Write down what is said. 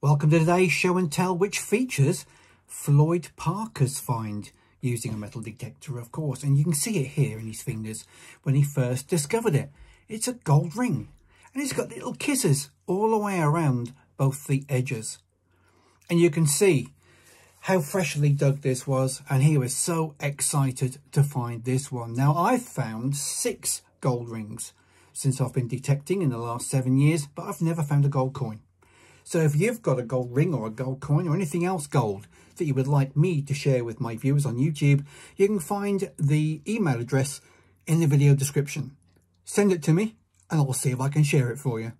Welcome to today's show and tell which features Floyd Parker's find using a metal detector, of course. And you can see it here in his fingers when he first discovered it. It's a gold ring and it's got little kisses all the way around both the edges. And you can see how freshly dug this was and he was so excited to find this one. Now I've found six gold rings since I've been detecting in the last seven years, but I've never found a gold coin. So if you've got a gold ring or a gold coin or anything else gold that you would like me to share with my viewers on YouTube, you can find the email address in the video description. Send it to me and I'll see if I can share it for you.